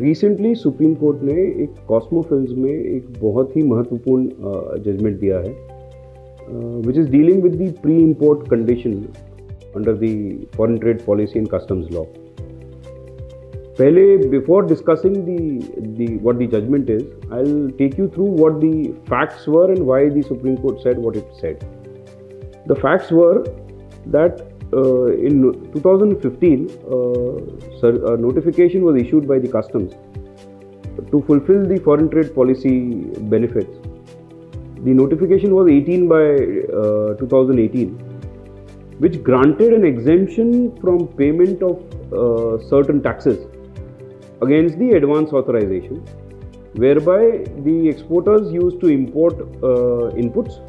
Recently supreme court ने एक Cosmo films में एक बहुत ही महत्वपूर्ण जजमेंट दिया है which is dealing with the pre import condition under the foreign trade policy and customs law पहले before discussing the what the judgment is I will take you through what the facts were and why the Supreme Court said what it said the facts were that uh, in 2015, uh, a notification was issued by the customs to fulfill the foreign trade policy benefits. The notification was 18 by uh, 2018, which granted an exemption from payment of uh, certain taxes against the advance authorization, whereby the exporters used to import inputs,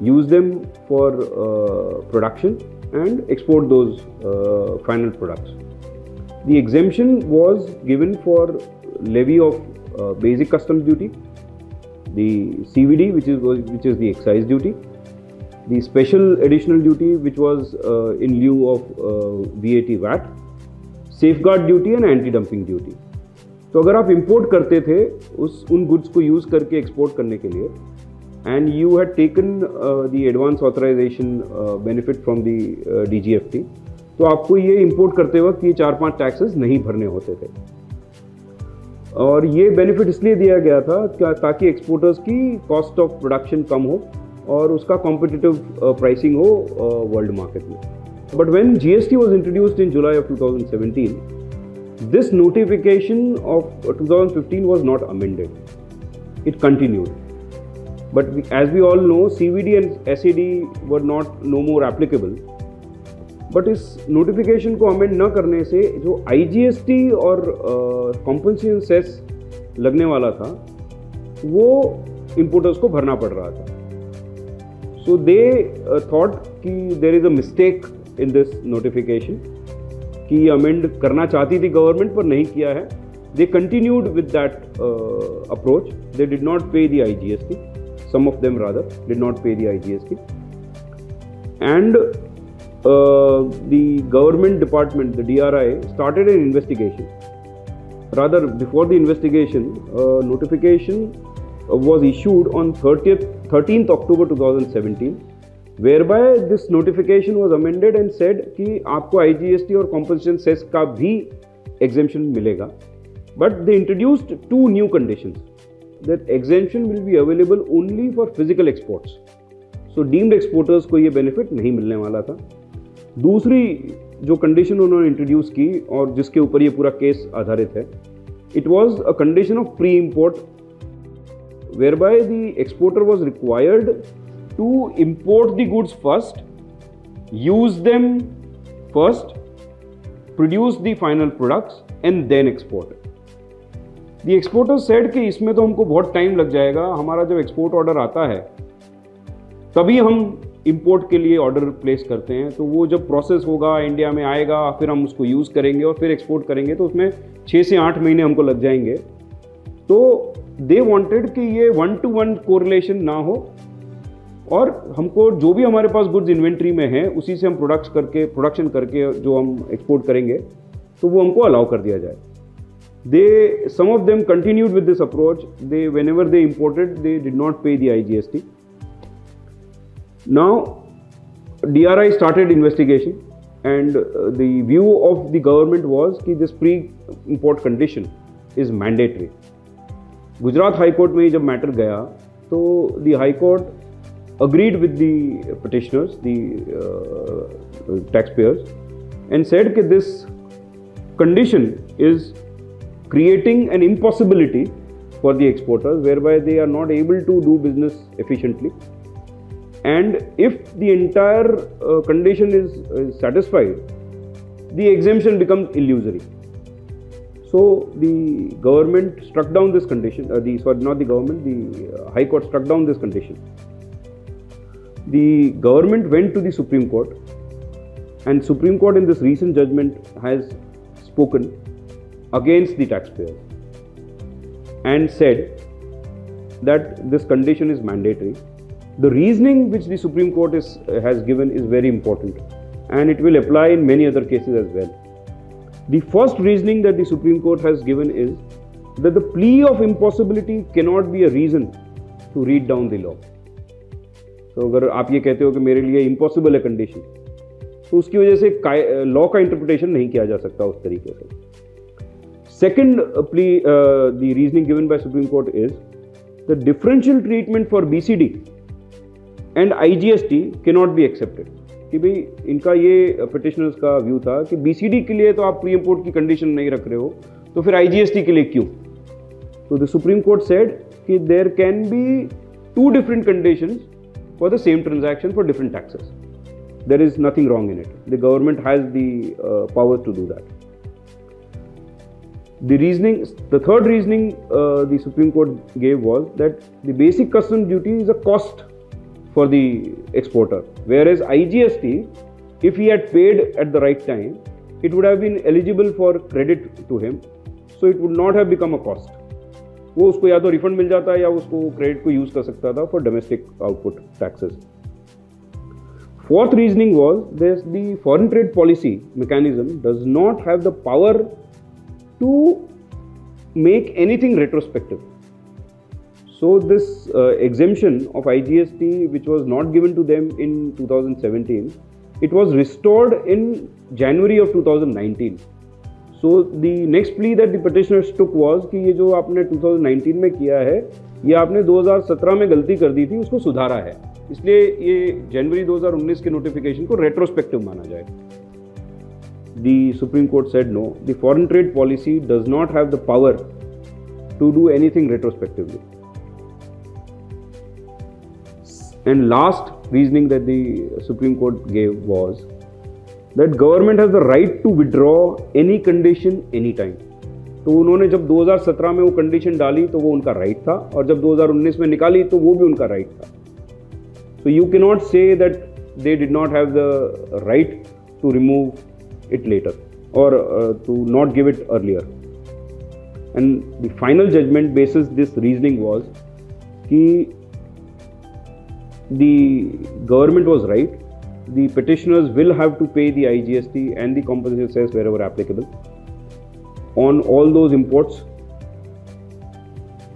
use them for production and export those uh, final products. The exemption was given for levy of uh, basic customs duty, the CVD, which is which is the excise duty, the special additional duty, which was uh, in lieu of uh, VAT VAT, safeguard duty and anti-dumping duty. तो अगर आप import करते थे उस उन goods को use करके export करने के लिए and you had taken uh, the advance authorization uh, benefit from the uh, DGFT तो आपको ये इंपोर्ट करते वक्त ये चार पाँच टैक्सेस नहीं भरने होते थे। और ये बेनिफिट इसलिए दिया गया था ताकि एक्सपोर्टर्स की कॉस्ट ऑफ़ प्रोडक्शन कम हो और उसका कॉम्पिटिटिव प्राइसिंग हो वर्ल्ड मार्केट में। But when GST was introduced in July of 2017 this notification of 2015 was not amended. It continued. But we, as we all know, CVD and SAD were not no more applicable. But इस notification को amend न करने से जो IGST और compensation uh, cess लगने वाला था वो इम्पोर्टर्स को भरना पड़ रहा था। सो दे थॉट कि there is a mistake in this notification कि अमेंड करना चाहती थी गवर्नमेंट पर नहीं किया है। They continued with that approach they did not pay the I G S T some of them rather did not pay the IGST. And uh, the government department, the DRI, started an investigation. Rather, before the investigation, uh, notification was issued on 30th, 13th October 2017, whereby this notification was amended and said कि आपको IGST और compensation cess का भी exemption मिलेगा. But they introduced two new conditions. that exemption will be available only for physical exports. So deemed exporters को ये benefit नहीं मिलने वाला था दूसरी जो कंडीशन उन्होंने इंट्रोड्यूस की और जिसके ऊपर ये पूरा केस आधारित है it was a condition of pre import where by the exporter was required to import the goods first use them first produce the final products and then export the exporter said कि इसमें तो हमको बहुत time लग जाएगा। हमारा जब export order आता है, तभी हम इंपोर्ट के लिए ऑर्डर प्लेस करते हैं। तो वो जब प्रोसेस होगा इंडिया में आएगा, फिर हम उसको यूज़ करेंगे और फिर एक्सपोर्ट करेंगे तो उसमें छः से आठ महीने हमको लग जाएँगे। तो दे वांटेड कि ये वन टू वन कोरिलेशन ना हो और हमको जो भी हमारे पास गुड्स इन्वेंट्री में है, उसी से हम प्रोडक्ट्स करके प्रोडक्शन करके जो हम एक्सपोर्ट करेंगे तो वो हमको अलाउ कर दिया जाए। They, some of them continued with this approach. They, whenever they imported, they did not pay the IGST. Now, DRI started investigation, and uh, the view of the government was that this pre-import condition is mandatory. Gujarat high court में जब matter गया तो the high court agreed with the petitioners, the uh, taxpayers, and said that this condition is creating an impossibility for the exporters whereby they are not able to do business efficiently. And if the entire uh, condition is, is satisfied the exemption becomes illusory. So the government struck down this condition uh, the sorry not the government the uh, high court struck down this condition. The government went to the supreme court and supreme court in this recent judgment has spoken against the taxpayers and said that this condition is mandatory. The reasoning which the Supreme Court is, has given is very important and it will apply in many other cases as well. The first reasoning that the Supreme Court has given is that the plea of impossibility cannot be a reason to read down the law. तो अगर आप ये कहते हो कि मेरे लिए impossible है कंडीशन तो उसकी वजह से लॉ का इंटरप्रिटेशन नहीं किया जा सकता उस तरीके से second plea the reasoning given by supreme court is the differential treatment for BCD and IGST के नॉट बी एक्सेप्टेड कि भाई इनका ये पिटिशनर्स का व्यू था कि बीसीडी के लिए तो आप प्री इम्पोर्ट की कंडीशन नहीं रख रहे हो तो फिर आईजीएसटी के लिए क्यों तो द सुप्रीम कोर्ट सेड कि there can be two different condition for the same transaction for different taxes there is nothing wrong in it. The government has the uh, powers to do that. The reasoning, the third reasoning uh, the Supreme Court gave was that the basic custom duty is a cost for the exporter, whereas IGST, if he had paid at the right time, it would have been eligible for credit to him, so it would not have become a cost. वो उसको या तो refund मिल जाता या उसको credit को use कर सकता था for domestic output taxes Fourth reasoning was this the foreign trade policy mechanism does not have the power to make anything retrospective. So this uh, exemption of IGST which was not given to them in 2017 it was restored in January of 2019. So the next plea that the petitioners took was कि ये जो आपने 2019 में किया है ये आपने 2017 में गलती कर दी थी उसको सुधारा है इसलिए ये जनवरी 2019 के नोटिफिकेशन को रेट्रोस्पेक्टिव माना जाए the Supreme Court said no, the foreign trade policy does not have the power to do anything retrospectively. And last reasoning that the Supreme Court gave was that government has the right to withdraw any condition any time. तो उन्होंने जब 2017 में वो condition डाली तो वो उनका right था और जब 2019 में निकाली तो वो भी उनका राइट था so you can not say that they did not have the right to remove it later or uh, to not give it earlier. And the final judgment basis this reasoning was that the government was right. The petitioners will have to pay the IGST and the compensation cess wherever applicable on all those imports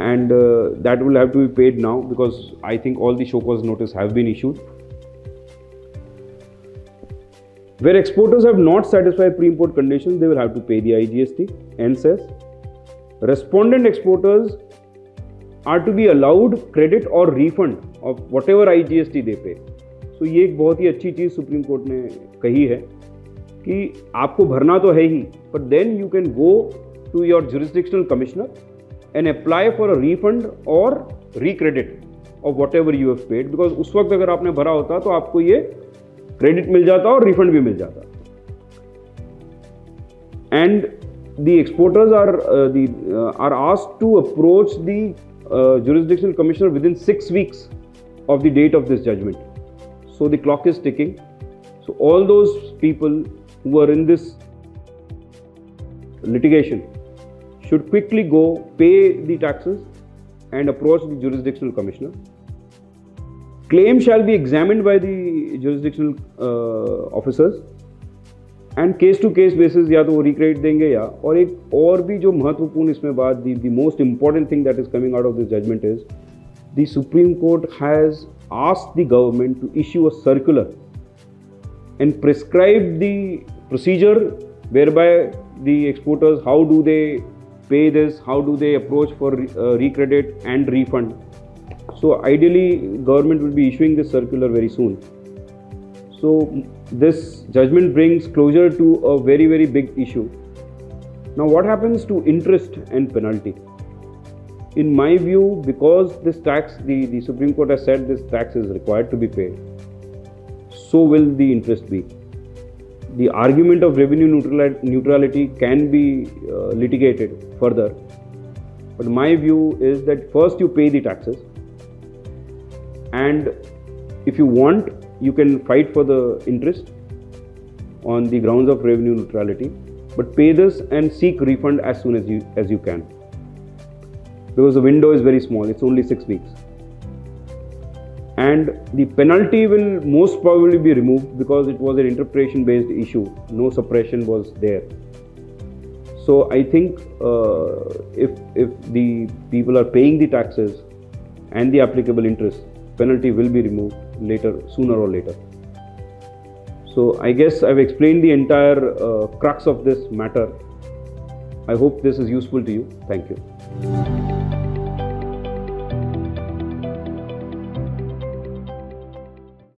and uh, that will have to be paid now because I think all the show cause notice have been issued. Where exporters have not satisfied pre-import conditions, they will have to pay the IGST and cess. Respondent exporters are to be allowed credit or refund of whatever IGST they pay. So ये एक बहुत ही अच्छी चीज़ supreme court ने कही है कि आपको भरना तो है ही but then you can go to your jurisdictional commissioner and apply for a refund or recredit of whatever you have paid because उस वक्त अगर आपने भरा होता तो आपको ये क्रेडिट मिल जाता और रिफंड भी मिल जाता। And the exporters are are asked to approach the jurisdiction commissioner within six weeks of the date of this judgment so the clock is ticking so all those people who are in this litigation should quickly go pay the taxes and approach the jurisdictional commissioner Claim shall be examined by the jurisdictional uh, officers and case to case basis या तो वो रिक्रेडिट देंगे या और एक और भी जो महत्वपूर्ण इसमें बात the the most important thing that is coming out of this judgment is the Supreme court has ask the government to issue a circular and prescribe the procedure whereby the exporters how do they pay this how do they approach for uh, recredit and refund so ideally government will be issuing this circular very soon. So this judgment brings closure to a very very big issue. Now what happens to interest and penalty? In my view because this tax the, the supreme court has said this tax is required to be paid so will the interest be. The argument of revenue neutrality can be uh, litigated further. But my view is that first you pay the taxes, and if you want, you can fight for the interest on the grounds of revenue neutrality. But pay this and seek refund as soon as you as you can, because the window is very small. It's only six weeks and the penalty will most probably be removed because it was an interpretation based issue no suppression was there So I think uh, if if the people are paying the taxes and the applicable interest, penalty will be removed later, sooner or later. So I guess I've explained the entire uh, crux of this matter. I hope this is useful to you. Thank you.